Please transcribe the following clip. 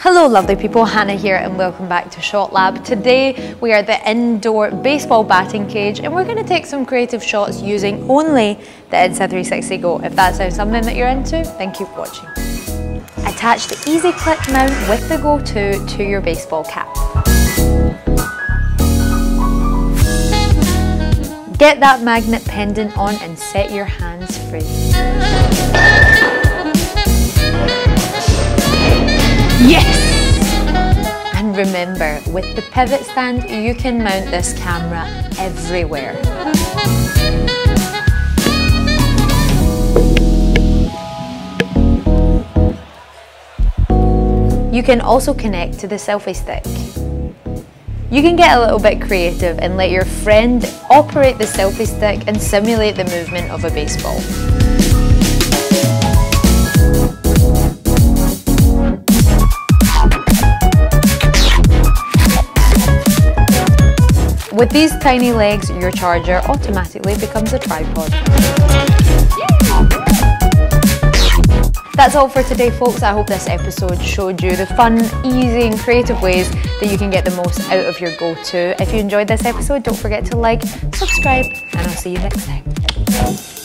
Hello lovely people, Hannah here and welcome back to Shot Lab. Today we are at the indoor baseball batting cage and we're going to take some creative shots using only the Insta360 Go. If that sounds something that you're into, then keep watching. Attach the Easy Clip mount with the Go 2 to your baseball cap. Get that magnet pendant on and set your hands free. Remember, with the pivot stand, you can mount this camera everywhere. You can also connect to the selfie stick. You can get a little bit creative and let your friend operate the selfie stick and simulate the movement of a baseball. With these tiny legs, your charger automatically becomes a tripod. That's all for today folks. I hope this episode showed you the fun, easy and creative ways that you can get the most out of your Go 2. If you enjoyed this episode, don't forget to like, subscribe and I'll see you next time.